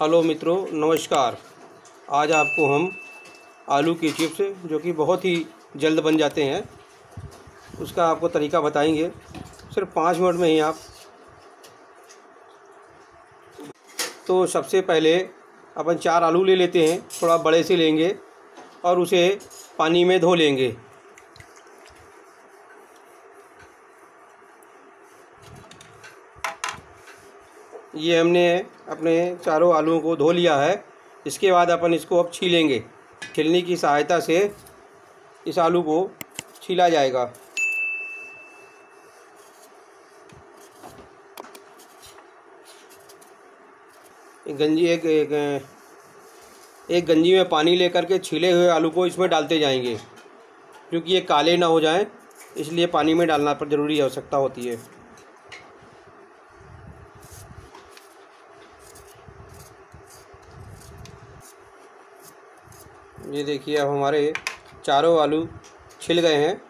Hello मित्रों, नमस्कार। आज आपको हम आलू की चिप्स, जो कि बहुत ही जल्द बन जाते हैं, उसका आपको तरीका बताएँगे। सिर्फ़ पाँच मिनट में ही आप तो सबसे पहले अपन चार आलू ले लेते हैं, थोड़ा बड़े से लेंगे और उसे पानी में धो लेंगे। ये हमने अपने चारों आलूओं को धो लिया है। इसके बाद अपन इसको अब छीलेंगे। छिलनी की सहायता से इस आलू को छीला जाएगा। एक गंजी एक, एक एक गंजी में पानी लेकर के छीले हुए आलू को इसमें डालते जाएँगे क्योंकि ये काले ना हो जाएँ इसलिए पानी में डालना पर ज़रूरी आवश्यकता होती है। ये देखिए, अब हमारे चारों आलू छिल गए हैं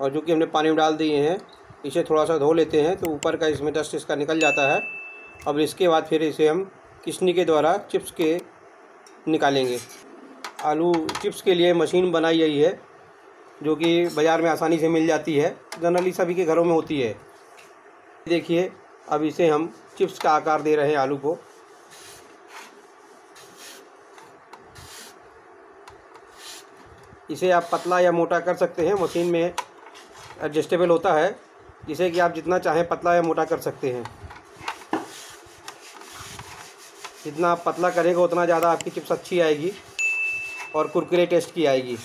और जो कि हमने पानी में डाल दिए हैं, इसे थोड़ा सा धो लेते हैं तो ऊपर का इसमें डस्ट इसका निकल जाता है। अब इसके बाद फिर इसे हम किसनी के द्वारा चिप्स के निकालेंगे। आलू चिप्स के लिए मशीन बनाई गई है, जो कि बाज़ार में आसानी से मिल जाती है। जनरली सभी के घरों में होती है। देखिए, अब इसे हम चिप्स का आकार दे रहे हैं आलू को। इसे आप पतला या मोटा कर सकते हैं, मशीन में एडजस्टेबल होता है, जिसे कि आप जितना चाहें पतला या मोटा कर सकते हैं। जितना आप पतला करेंगे, उतना ज़्यादा आपकी चिप्स अच्छी आएगी और कुरकुरे टेस्ट की आएगी।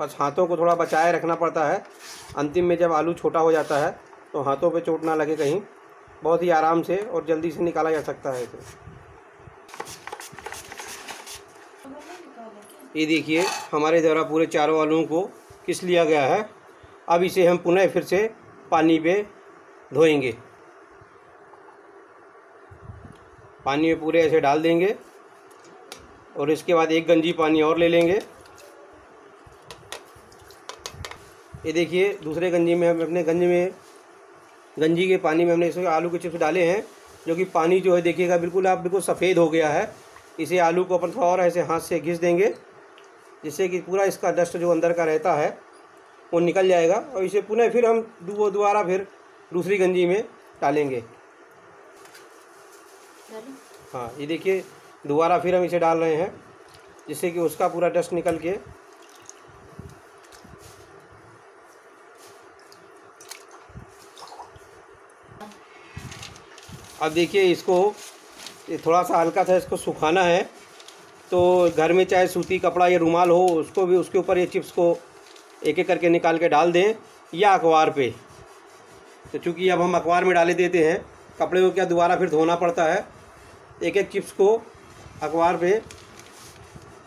बस हाथों को थोड़ा बचाए रखना पड़ता है। अंतिम में जब आलू छोटा हो जाता है तो हाथों पे चोट ना लगे कहीं। बहुत ही आराम से और जल्दी से निकाला जा सकता है इसे। ये देखिए, हमारे द्वारा पूरे चारों आलूओं को किस लिया गया है? अब इसे हम पुनः फिर से पानी पे धोएँगे। पानी में पूरे ऐसे डाल देंगे और इसके बाद एक गंजी पानी और ले लेंगे। ये देखिए, दूसरे गंजी में हम अपने गंज में गंजी के पानी में हमने इसमें आलू के चिप्स डाले हैं जो कि पानी जो है देखिएगा बिल्कुल आप बिल्कुल सफ़ेद हो गया है। इसे आलू को अपन थोड़ा और ऐसे हाथ से घिस देंगे जिससे कि पूरा इसका डस्ट जो अंदर का रहता है वो निकल जाएगा। और इसे पुनः फिर हम वो दोबारा फिर दूसरी गंजी में डालेंगे। हाँ ये देखिए दोबारा फिर हम इसे डाल रहे हैं जिससे कि उसका पूरा डस्ट निकल के अब देखिए इसको थोड़ा सा हल्का सा इसको सुखाना है। तो घर में चाहे सूती कपड़ा या रुमाल हो, उसको भी, उसके ऊपर ये चिप्स को एक एक करके निकाल के डाल दें, या अखबार पे। तो चूँकि अब हम अखबार में डाले देते हैं, कपड़े को क्या दोबारा फिर धोना पड़ता है? एक एक चिप्स को अखबार पे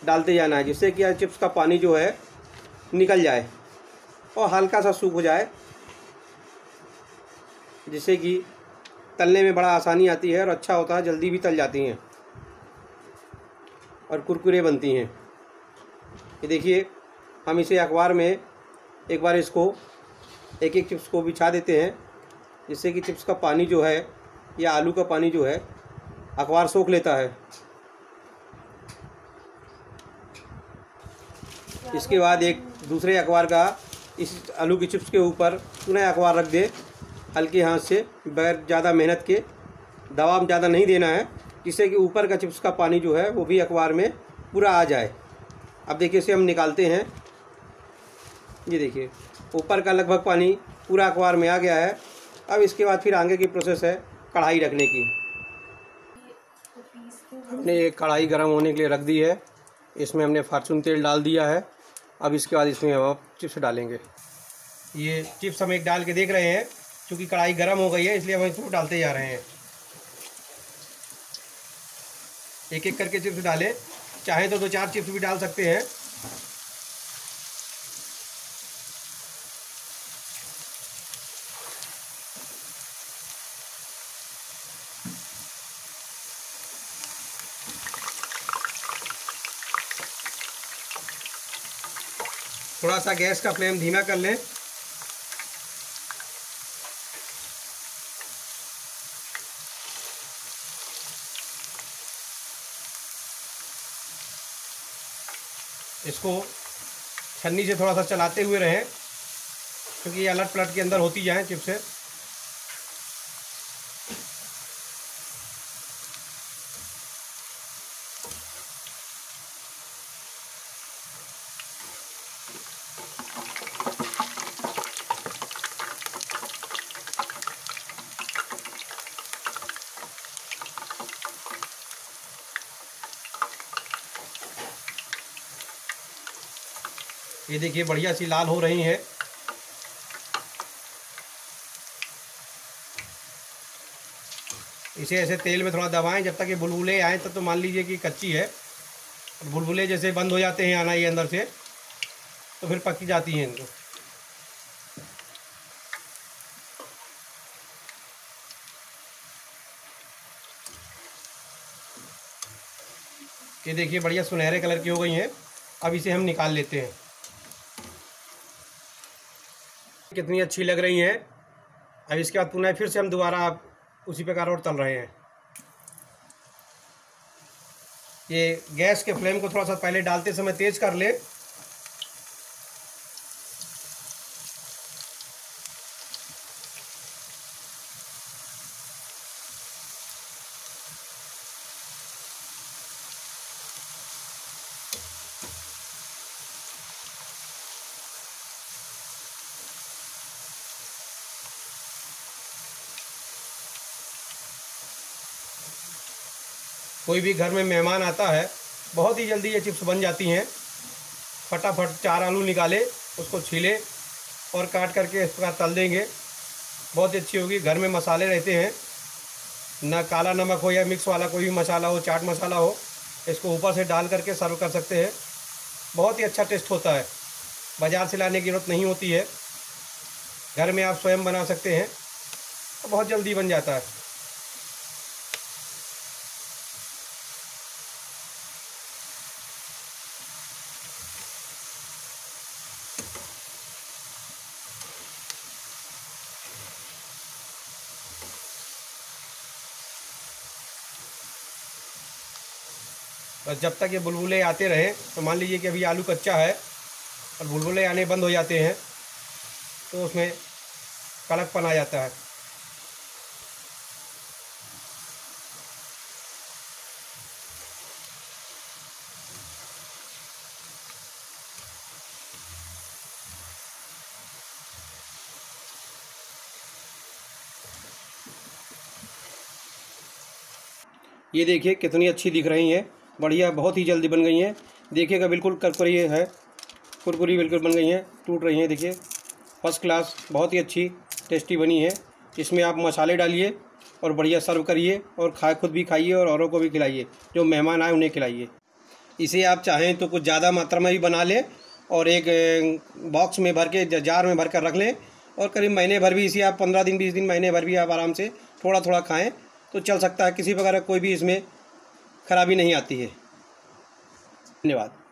डालते जाना है, जिससे कि चिप्स का पानी जो है, निकल जाए और हल्का सा सूख जाए, जिससे कि तलने में बड़ा आसानी आती है और अच्छा होता है, जल्दी भी तल जाती हैं। और कुरकुरे बनती हैं। ये देखिए, हम इसे अखबार में एक बार इसको एक एक चिप्स को बिछा देते हैं, जिससे कि चिप्स का पानी जो है, या आलू का पानी जो है, अखबार सोख लेता है। इसके बाद एक दूसरे अखबार का, इस आलू की चिप्स के ऊपर पुनः अखबार रख दे। हल्के हाथ से बगैर ज़्यादा मेहनत के दबाव ज़्यादा नहीं देना है, जिससे कि ऊपर का चिप्स का पानी जो है वो भी अखबार में पूरा आ जाए। अब देखिए, इसे हम निकालते हैं। ये देखिए, ऊपर का लगभग पानी पूरा अखबार में आ गया है। अब इसके बाद फिर आगे की प्रोसेस है कढ़ाई रखने की। हमने एक कढ़ाई गर्म होने के लिए रख दी है। इसमें हमने फार्चून तेल डाल दिया है। अब इसके बाद इसमें हम चिप्स डालेंगे। ये चिप्स हम एक डाल के देख रहे हैं। क्योंकि कढ़ाई गर्म हो गई है, इसलिए हम इसको डालते जा रहे हैं। एक एक करके चिप्स डालें। चाहे तो दो चार चिप्स भी डाल सकते हैं। थोड़ा सा गैस का फ्लेम धीमा कर लें। इसको छन्नी से थोड़ा सा चलाते हुए रहें, क्योंकि ये अलट पलट के अंदर होती जाएँ चिप्स ये देखिए, बढ़िया सी लाल हो रही है। इसे ऐसे तेल में थोड़ा दबाएँ, जब तक ये बुलबुले आए, तब तो मान लीजिए कि कच्ची है। बुलबुले जैसे बंद हो जाते हैं आना ये अंदर से तो फिर पकी जाती हैं इनको। ये देखिए, बढ़िया सुनहरे कलर की हो गई हैं। अब इसे हम निकाल लेते हैं। कितनी अच्छी लग रही हैं। अब इसके बाद पुनः फिर से हम दोबारा उसी प्रकार और तल रहे हैं। ये गैस के फ्लेम को थोड़ा सा पहले डालते समय तेज़ कर ले। कोई भी घर में मेहमान आता है, बहुत ही जल्दी ये चिप्स बन जाती हैं। फटाफट चार आलू निकाले, उसको छीले और काट करके इस प्रकार तल देंगे। बहुत अच्छी होगी, घर में मसाले रहते हैं। ना काला नमक हो या मिक्स वाला कोई भी मसाला हो, चाट मसाला हो, इसको ऊपर से डाल करके सर्व कर सकते हैं। बहुत ही अच्छा टेस्ट होता है। बाज़ार से लाने की ज़रूरत नहीं होती है। घर में आप स्वयं बना सकते हैं। तो बहुत जल्दी बन जाता है। बस जब तक ये बुलबुले आते रहे तो मान लीजिए कि अभी आलू कच्चा है, और बुलबुले आने बंद हो जाते हैं तो उसमें कड़कपन आ जाता है। ये देखिए कितनी अच्छी दिख रही हैं। बढ़िया, बहुत ही जल्दी बन गई हैं। देखिएगा, बिल्कुल कुरकुरी है। कुरकुरी बिल्कुल बन गई हैं, टूट रही हैं, देखिए। फ़र्स्ट क्लास बहुत ही अच्छी टेस्टी बनी है। इसमें आप मसाले डालिए और बढ़िया सर्व करिए और खा खुद भी खाइए और औरों को भी खिलाइए। जो मेहमान आए, उन्हें खिलाइए। इसे आप चाहें तो कुछ ज़्यादा मात्रा में भी बना लें और एक बॉक्स में भर के जार में भर कर रख लें और करीब महीने भर भी इसे आप, पंद्रह दिन, बीस दिन, महीने भर भी आप आराम से थोड़ा थोड़ा खाएँ। तो चल सकता है, किसी प्रकार कोई भी इसमें खराबी नहीं आती है। धन्यवाद।